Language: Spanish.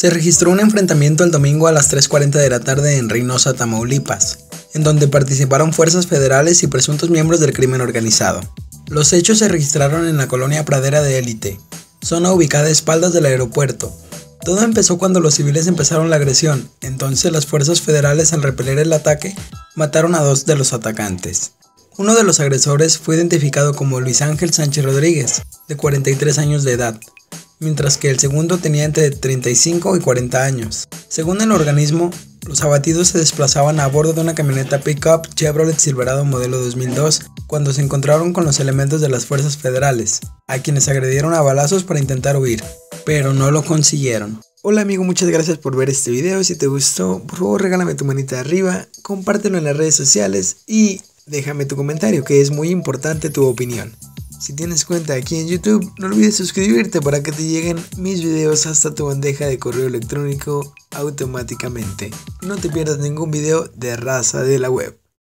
Se registró un enfrentamiento el domingo a las 3.40 de la tarde en Reynosa, Tamaulipas, en donde participaron fuerzas federales y presuntos miembros del crimen organizado. Los hechos se registraron en la colonia Pradera de Élite, zona ubicada a espaldas del aeropuerto. Todo empezó cuando los civiles empezaron la agresión, entonces las fuerzas federales al repeler el ataque mataron a dos de los atacantes. Uno de los agresores fue identificado como Luis Ángel Sánchez Rodríguez, de 43 años de edad, mientras que el segundo tenía entre 35 y 40 años. Según el organismo, los abatidos se desplazaban a bordo de una camioneta pickup Chevrolet Silverado modelo 2002 cuando se encontraron con los elementos de las fuerzas federales, a quienes agredieron a balazos para intentar huir, pero no lo consiguieron. Hola amigo, muchas gracias por ver este video. Si te gustó, por favor regálame tu manita arriba, compártelo en las redes sociales y déjame tu comentario, que es muy importante tu opinión. Si tienes cuenta aquí en YouTube, no olvides suscribirte para que te lleguen mis videos hasta tu bandeja de correo electrónico automáticamente. No te pierdas ningún video de raza de la web.